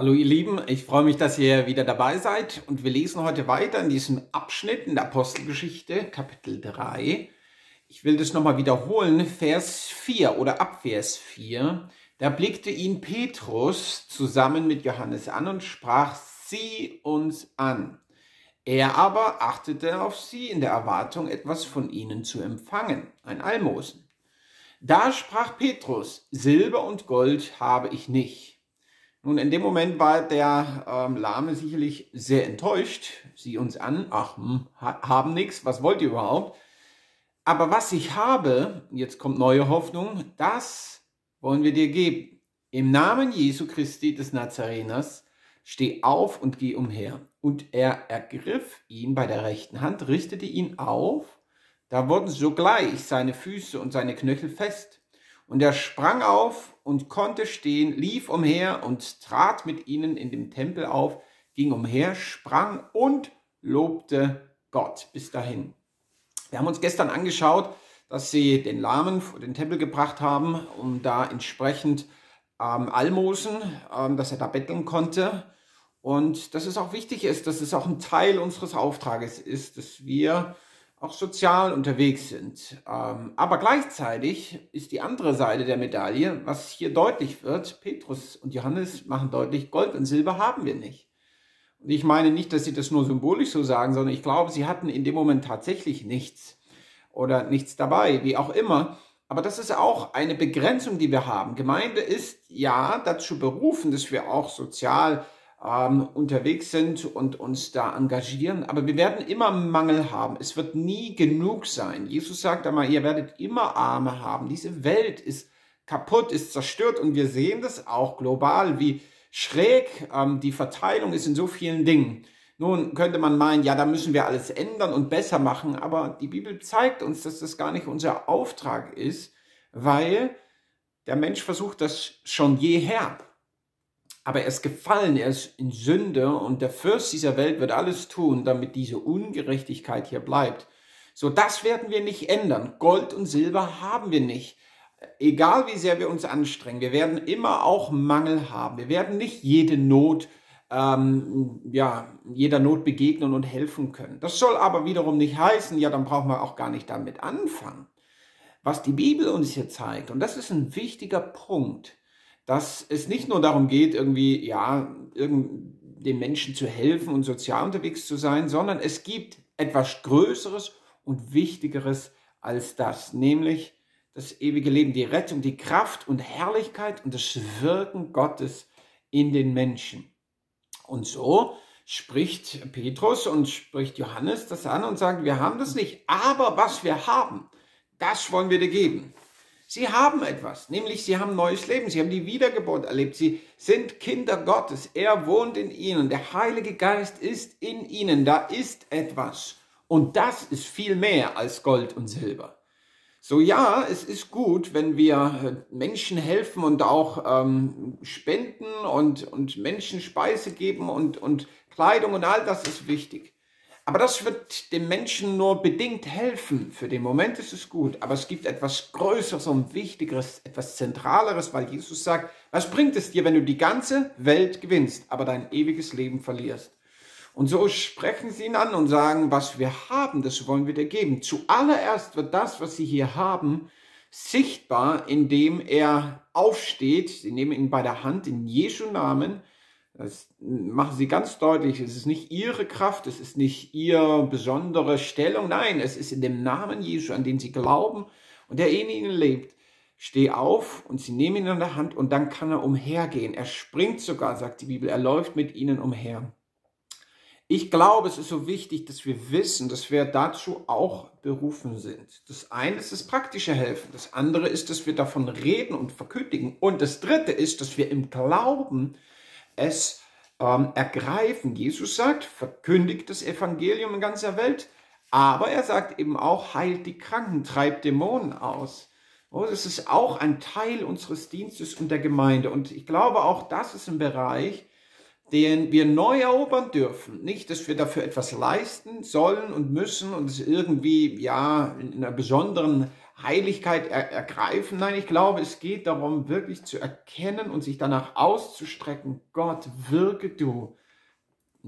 Hallo ihr Lieben, ich freue mich, dass ihr wieder dabei seid und wir lesen heute weiter in diesem Abschnitt in der Apostelgeschichte, Kapitel 3. Ich will das nochmal wiederholen, Vers 4 oder ab Vers 4. Da blickte ihn Petrus zusammen mit Johannes an und sprach, sieh uns an. Er aber achtete auf sie in der Erwartung, etwas von ihnen zu empfangen, ein Almosen. Da sprach Petrus, Silber und Gold habe ich nicht nun, in dem Moment war der ähm, Lahme sicherlich sehr enttäuscht. Sieh uns an, ach, hm, haben nichts, was wollt ihr überhaupt? Aber was ich habe, jetzt kommt neue Hoffnung, das wollen wir dir geben. Im Namen Jesu Christi des Nazareners, steh auf und geh umher. Und er ergriff ihn bei der rechten Hand, richtete ihn auf, da wurden sogleich seine Füße und seine Knöchel fest und er sprang auf und konnte stehen, lief umher und trat mit ihnen in dem Tempel auf, ging umher, sprang und lobte Gott bis dahin. Wir haben uns gestern angeschaut, dass sie den Lahmen vor den Tempel gebracht haben, um da entsprechend ähm, Almosen, ähm, dass er da betteln konnte. Und dass es auch wichtig ist, dass es auch ein Teil unseres Auftrages ist, dass wir auch sozial unterwegs sind. Ähm, aber gleichzeitig ist die andere Seite der Medaille, was hier deutlich wird, Petrus und Johannes machen deutlich, Gold und Silber haben wir nicht. Und ich meine nicht, dass sie das nur symbolisch so sagen, sondern ich glaube, sie hatten in dem Moment tatsächlich nichts oder nichts dabei, wie auch immer. Aber das ist auch eine Begrenzung, die wir haben. Gemeinde ist ja dazu berufen, dass wir auch sozial ähm, unterwegs sind und uns da engagieren. Aber wir werden immer Mangel haben. Es wird nie genug sein. Jesus sagt einmal, ihr werdet immer Arme haben. Diese Welt ist kaputt, ist zerstört und wir sehen das auch global, wie schräg ähm, die Verteilung ist in so vielen Dingen. Nun könnte man meinen, ja, da müssen wir alles ändern und besser machen, aber die Bibel zeigt uns, dass das gar nicht unser Auftrag ist, weil der Mensch versucht das schon jeher aber er ist gefallen, er ist in Sünde und der Fürst dieser Welt wird alles tun, damit diese Ungerechtigkeit hier bleibt. So, das werden wir nicht ändern. Gold und Silber haben wir nicht. Egal wie sehr wir uns anstrengen, wir werden immer auch Mangel haben. Wir werden nicht jede Not, ähm, ja, jeder Not begegnen und helfen können. Das soll aber wiederum nicht heißen, ja, dann brauchen wir auch gar nicht damit anfangen. Was die Bibel uns hier zeigt, und das ist ein wichtiger Punkt, dass es nicht nur darum geht, irgendwie, ja, den Menschen zu helfen und sozial unterwegs zu sein, sondern es gibt etwas Größeres und Wichtigeres als das, nämlich das ewige Leben, die Rettung, die Kraft und Herrlichkeit und das Wirken Gottes in den Menschen. Und so spricht Petrus und spricht Johannes das an und sagt, wir haben das nicht, aber was wir haben, das wollen wir dir geben. Sie haben etwas, nämlich sie haben neues Leben, sie haben die Wiedergeburt erlebt, sie sind Kinder Gottes, er wohnt in ihnen, der Heilige Geist ist in ihnen, da ist etwas. Und das ist viel mehr als Gold und Silber. So ja, es ist gut, wenn wir Menschen helfen und auch ähm, spenden und, und Menschen Speise geben und, und Kleidung und all das ist wichtig. Aber das wird dem Menschen nur bedingt helfen. Für den Moment ist es gut, aber es gibt etwas Größeres und Wichtigeres, etwas Zentraleres, weil Jesus sagt, was bringt es dir, wenn du die ganze Welt gewinnst, aber dein ewiges Leben verlierst? Und so sprechen sie ihn an und sagen, was wir haben, das wollen wir dir geben. Zuallererst wird das, was sie hier haben, sichtbar, indem er aufsteht. Sie nehmen ihn bei der Hand in Jesu Namen das machen sie ganz deutlich. Es ist nicht ihre Kraft, es ist nicht ihre besondere Stellung. Nein, es ist in dem Namen Jesu, an den sie glauben und der in ihnen lebt. Steh auf und sie nehmen ihn an der Hand und dann kann er umhergehen. Er springt sogar, sagt die Bibel, er läuft mit ihnen umher. Ich glaube, es ist so wichtig, dass wir wissen, dass wir dazu auch berufen sind. Das eine ist das praktische Helfen, das andere ist, dass wir davon reden und verkündigen und das dritte ist, dass wir im Glauben es ähm, ergreifen. Jesus sagt, verkündigt das Evangelium in ganzer Welt, aber er sagt eben auch, heilt die Kranken, treibt Dämonen aus. Oh, das ist auch ein Teil unseres Dienstes und der Gemeinde. Und ich glaube, auch das ist ein Bereich, den wir neu erobern dürfen. Nicht, dass wir dafür etwas leisten sollen und müssen und es irgendwie, ja, in einer besonderen Heiligkeit er ergreifen. Nein, ich glaube, es geht darum, wirklich zu erkennen und sich danach auszustrecken. Gott, wirke du.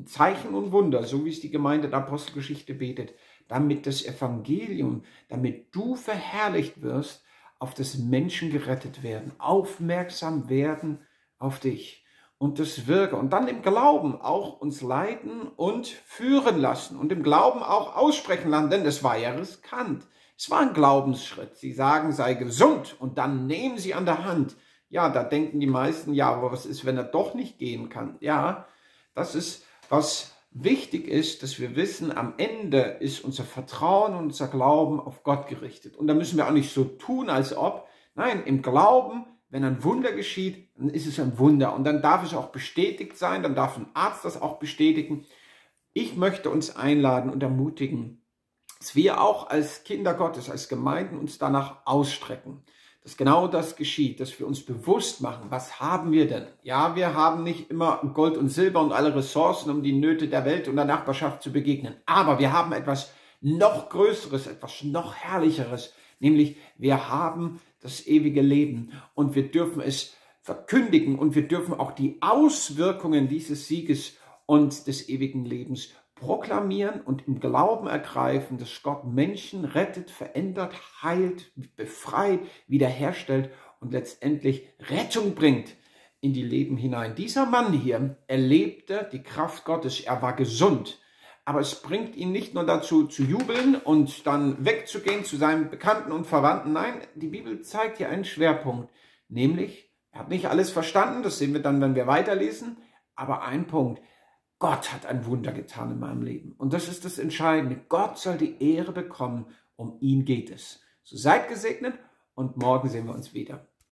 Zeichen und Wunder, so wie es die Gemeinde der Apostelgeschichte betet, damit das Evangelium, damit du verherrlicht wirst, auf das Menschen gerettet werden, aufmerksam werden auf dich und das Wirke und dann im Glauben auch uns leiten und führen lassen und im Glauben auch aussprechen lassen, denn es war ja riskant. Es war ein Glaubensschritt. Sie sagen, sei gesund und dann nehmen sie an der Hand. Ja, da denken die meisten, ja, aber was ist, wenn er doch nicht gehen kann? Ja, das ist, was wichtig ist, dass wir wissen, am Ende ist unser Vertrauen und unser Glauben auf Gott gerichtet. Und da müssen wir auch nicht so tun, als ob. Nein, im Glauben, wenn ein Wunder geschieht, dann ist es ein Wunder. Und dann darf es auch bestätigt sein, dann darf ein Arzt das auch bestätigen. Ich möchte uns einladen und ermutigen, dass wir auch als Kinder Gottes, als Gemeinden uns danach ausstrecken, dass genau das geschieht, dass wir uns bewusst machen, was haben wir denn? Ja, wir haben nicht immer Gold und Silber und alle Ressourcen, um die Nöte der Welt und der Nachbarschaft zu begegnen, aber wir haben etwas noch Größeres, etwas noch Herrlicheres, nämlich wir haben das ewige Leben und wir dürfen es verkündigen und wir dürfen auch die Auswirkungen dieses Sieges und des ewigen Lebens proklamieren und im Glauben ergreifen, dass Gott Menschen rettet, verändert, heilt, befreit, wiederherstellt und letztendlich Rettung bringt in die Leben hinein. Dieser Mann hier erlebte die Kraft Gottes, er war gesund, aber es bringt ihn nicht nur dazu zu jubeln und dann wegzugehen zu seinen Bekannten und Verwandten. Nein, die Bibel zeigt hier einen Schwerpunkt, nämlich er hat nicht alles verstanden, das sehen wir dann, wenn wir weiterlesen, aber ein Punkt, Gott hat ein Wunder getan in meinem Leben. Und das ist das Entscheidende. Gott soll die Ehre bekommen. Um ihn geht es. So seid gesegnet und morgen sehen wir uns wieder.